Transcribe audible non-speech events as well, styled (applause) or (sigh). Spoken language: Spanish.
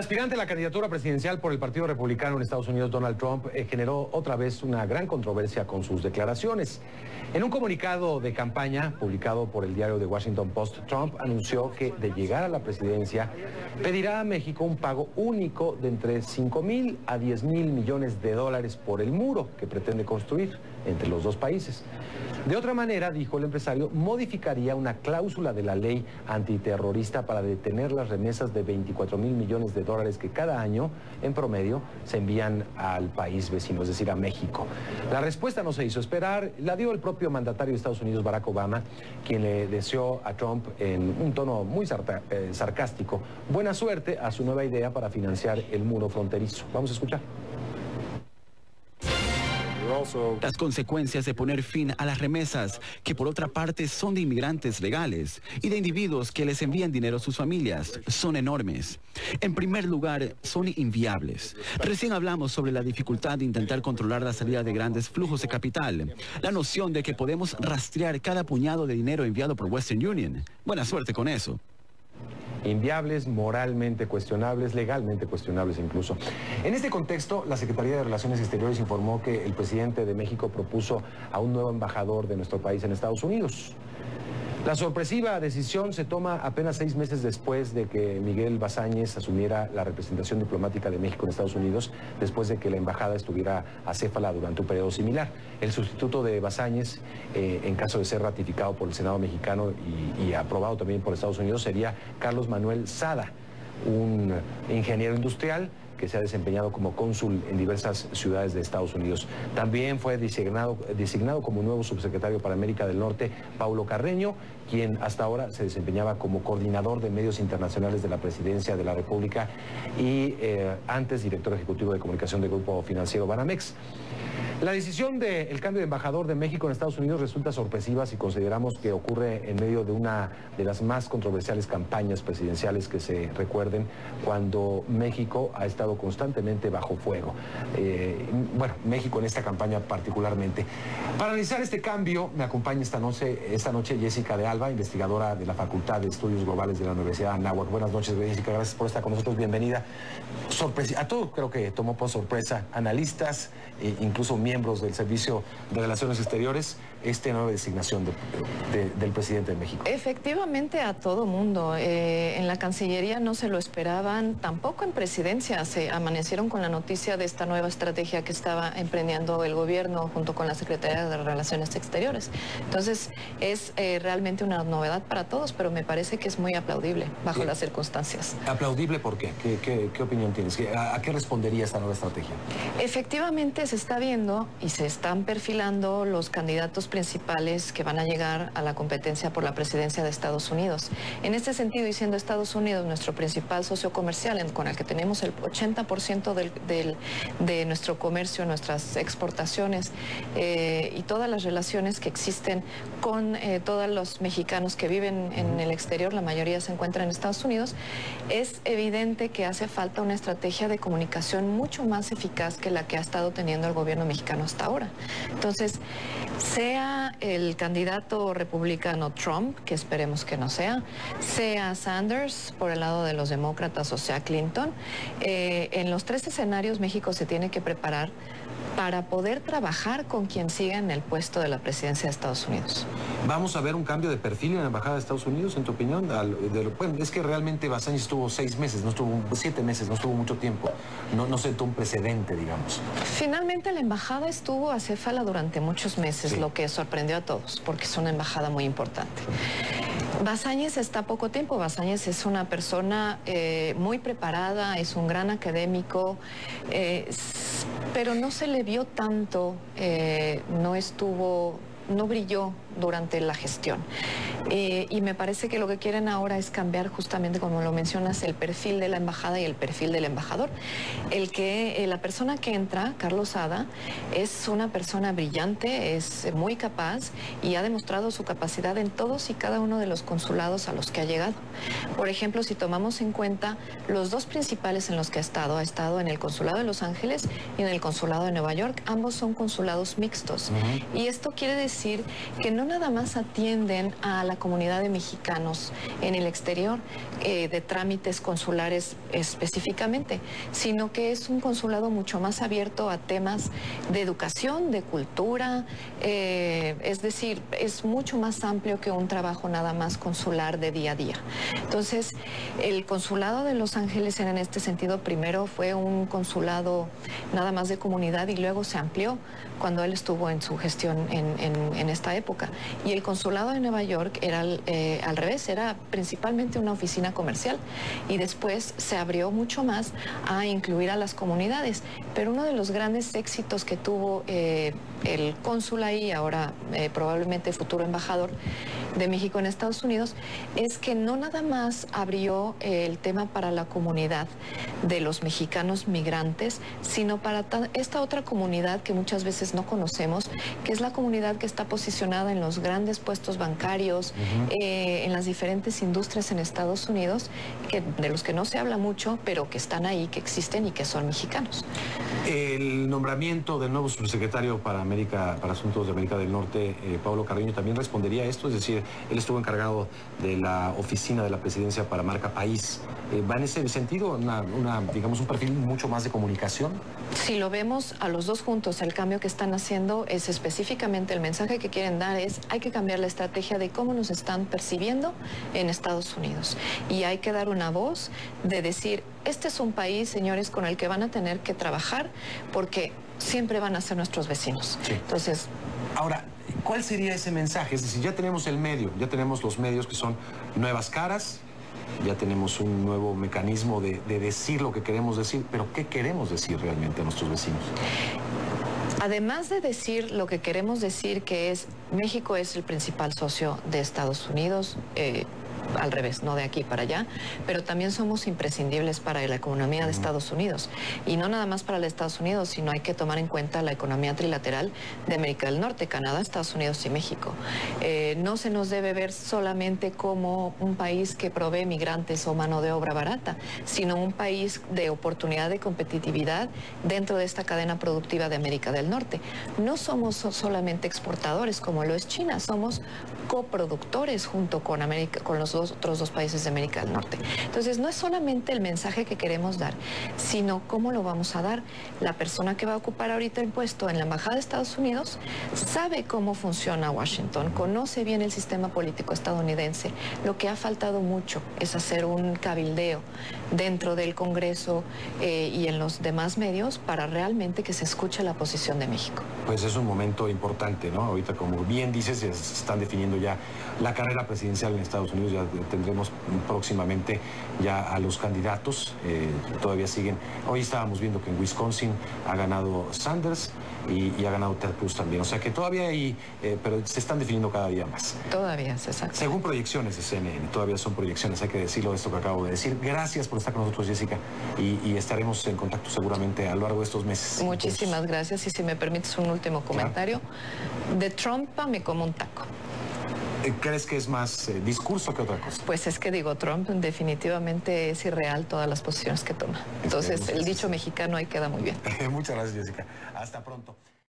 aspirante a la candidatura presidencial por el Partido Republicano en Estados Unidos, Donald Trump, eh, generó otra vez una gran controversia con sus declaraciones. En un comunicado de campaña publicado por el diario The Washington Post, Trump anunció que de llegar a la presidencia pedirá a México un pago único de entre 5 mil a 10 mil millones de dólares por el muro que pretende construir entre los dos países. De otra manera, dijo el empresario, modificaría una cláusula de la ley antiterrorista para detener las remesas de 24 mil millones de dólares que cada año, en promedio, se envían al país vecino, es decir, a México. La respuesta no se hizo esperar, la dio el propio mandatario de Estados Unidos, Barack Obama, quien le deseó a Trump en un tono muy eh, sarcástico buena suerte a su nueva idea para financiar el muro fronterizo. Vamos a escuchar. Las consecuencias de poner fin a las remesas, que por otra parte son de inmigrantes legales y de individuos que les envían dinero a sus familias, son enormes. En primer lugar, son inviables. Recién hablamos sobre la dificultad de intentar controlar la salida de grandes flujos de capital. La noción de que podemos rastrear cada puñado de dinero enviado por Western Union. Buena suerte con eso inviables, moralmente cuestionables, legalmente cuestionables incluso. En este contexto, la Secretaría de Relaciones Exteriores informó que el presidente de México propuso a un nuevo embajador de nuestro país en Estados Unidos. La sorpresiva decisión se toma apenas seis meses después de que Miguel Bazáñez asumiera la representación diplomática de México en Estados Unidos, después de que la embajada estuviera acéfala durante un periodo similar. El sustituto de Bazáñez, eh, en caso de ser ratificado por el Senado mexicano y, y aprobado también por Estados Unidos, sería Carlos Manuel Sada, un ingeniero industrial que se ha desempeñado como cónsul en diversas ciudades de Estados Unidos. También fue designado, designado como nuevo subsecretario para América del Norte Paulo Carreño, quien hasta ahora se desempeñaba como coordinador de medios internacionales de la Presidencia de la República y eh, antes director ejecutivo de comunicación del Grupo Financiero Banamex. La decisión del cambio de embajador de México en Estados Unidos resulta sorpresiva si consideramos que ocurre en medio de una de las más controversiales campañas presidenciales que se recuerden cuando México ha estado constantemente bajo fuego. Eh, bueno, México en esta campaña particularmente. Para analizar este cambio me acompaña esta noche, esta noche Jessica de Alba, investigadora de la Facultad de Estudios Globales de la Universidad de Anáhuac. Buenas noches, Jessica, gracias por estar con nosotros, bienvenida. Sorpresa, a todos creo que tomó por sorpresa, analistas, e incluso miembros del Servicio de Relaciones Exteriores esta nueva designación del presidente de México? Efectivamente a todo mundo. Eh, en la Cancillería no se lo esperaban, tampoco en presidencia. Se amanecieron con la noticia de esta nueva estrategia que estaba emprendiendo el gobierno junto con la Secretaría de Relaciones Exteriores. Entonces es eh, realmente una novedad para todos, pero me parece que es muy aplaudible bajo las circunstancias. ¿Aplaudible por qué? ¿Qué, opinión tienes? ¿A, ¿A qué respondería esta nueva estrategia? Efectivamente se está viendo y se están perfilando los candidatos principales que van a llegar a la competencia por la presidencia de Estados Unidos. En este sentido, y siendo Estados Unidos nuestro principal socio comercial, con el que tenemos el 80% de nuestro comercio, nuestras exportaciones eh, y todas las relaciones que existen con eh, todos los mexicanos que viven en el exterior, la mayoría se encuentra en Estados Unidos, es evidente que hace falta una estrategia de comunicación mucho más eficaz que la que ha estado teniendo el gobierno mexicano hasta ahora. Entonces, sea el candidato republicano Trump, que esperemos que no sea, sea Sanders por el lado de los demócratas o sea Clinton, eh, en los tres escenarios México se tiene que preparar para poder trabajar con quien siga en el puesto de la presidencia de Estados Unidos. ¿Vamos a ver un cambio de perfil en la Embajada de Estados Unidos, en tu opinión? bueno, es que realmente Basáñez estuvo seis meses, no estuvo siete meses, no estuvo mucho tiempo. No, no sentó un precedente, digamos. Finalmente la embajada estuvo acéfala durante muchos meses, lo que sorprendió a todos, porque es una embajada muy importante. Basáñez está poco tiempo. Basáñez es una persona eh, muy preparada, es un gran académico, eh, pero no se le vio tanto, eh, no estuvo, no brilló durante la gestión. Eh, y me parece que lo que quieren ahora es cambiar justamente, como lo mencionas, el perfil de la embajada y el perfil del embajador. El que eh, la persona que entra, Carlos Ada, es una persona brillante, es muy capaz y ha demostrado su capacidad en todos y cada uno de los consulados a los que ha llegado. Por ejemplo, si tomamos en cuenta los dos principales en los que ha estado, ha estado en el consulado de Los Ángeles y en el consulado de Nueva York, ambos son consulados mixtos. Y esto quiere decir que no nada más atienden a la la comunidad de mexicanos en el exterior, eh, de trámites consulares específicamente, sino que es un consulado mucho más abierto a temas de educación, de cultura, eh, es decir, es mucho más amplio que un trabajo nada más consular de día a día. Entonces, el consulado de Los Ángeles en este sentido primero fue un consulado nada más de comunidad y luego se amplió cuando él estuvo en su gestión en, esta época. Y el consulado de Nueva York era eh, al revés, era principalmente una oficina comercial y después se abrió mucho más a incluir a las comunidades. Pero uno de los grandes éxitos que tuvo eh, el cónsul ahí, ahora eh, probablemente futuro embajador de México en Estados Unidos, es que no nada más abrió el tema para la comunidad de los mexicanos migrantes, sino para esta otra comunidad que muchas veces no conocemos, que es la comunidad que está posicionada en los grandes puestos bancarios, eh, en las diferentes industrias en Estados Unidos, que, de los que no se habla mucho, pero que están ahí, que existen y que son mexicanos. El nombramiento del nuevo subsecretario para América, para Asuntos de América del Norte, eh, Pablo Carreño, también respondería a esto, es decir, él estuvo encargado de la oficina de la presidencia para Marca País. Eh, ¿Va en ese sentido una, digamos, un perfil mucho más de comunicación? Si lo vemos a los dos juntos, el cambio que están haciendo es específicamente el mensaje que quieren dar es hay que cambiar la estrategia de cómo nos están percibiendo en Estados Unidos. Y hay que dar una voz de decir, este es un país, señores, con el que van a tener que trabajar porque siempre van a ser nuestros vecinos. Entonces... Ahora, ¿cuál sería ese mensaje? Es decir, ya tenemos el medio, ya tenemos los medios que son nuevas caras, ya tenemos un nuevo mecanismo de, decir lo que queremos decir, pero ¿qué queremos decir realmente a nuestros vecinos? Además de decir lo que queremos decir, que es México es el principal socio de Estados Unidos, eh, al revés, no de aquí para allá, pero también somos imprescindibles para la economía de Estados Unidos. Y no nada más para los Estados Unidos, sino hay que tomar en cuenta la economía trilateral de América del Norte, Canadá, Estados Unidos y México. Eh, no se nos debe ver solamente como un país que provee migrantes o mano de obra barata, sino un país de oportunidad de competitividad dentro de esta cadena productiva de América del Norte. No somos solamente exportadores como lo es China, somos coproductores junto con, América, con los otros dos países de América del Norte. Entonces, no es solamente el mensaje que queremos dar, sino cómo lo vamos a dar. La persona que va a ocupar ahorita el puesto en la Embajada de Estados Unidos sabe cómo funciona Washington, conoce bien el sistema político estadounidense. Lo que ha faltado mucho es hacer un cabildeo dentro del Congreso eh, y en los demás medios para realmente que se escuche la posición de México. Pues es un momento importante, ¿no? Ahorita, como bien dices, se están definiendo ya la carrera presidencial en Estados Unidos, ya tendremos próximamente ya a los candidatos, eh, todavía siguen. Hoy estábamos viendo que en Wisconsin ha ganado Sanders y, ha ganado Ted Cruz también, o sea que todavía hay, eh, pero se están definiendo cada día más. Todavía, exacto. Según proyecciones de CNN, todavía son proyecciones, hay que decirlo esto que acabo de decir. Gracias por estar con nosotros, Jessica, y, estaremos en contacto seguramente a lo largo de estos meses. Muchísimas gracias y si me permites un último comentario. De Trump me como un taco. Eh, ¿Crees que es más eh, discurso que otra cosa? Pues es que digo, Trump definitivamente es irreal todas las posiciones que toma. Entonces, el dicho mexicano ahí queda muy bien. (laughs) Muchas gracias, Jessica. Hasta pronto.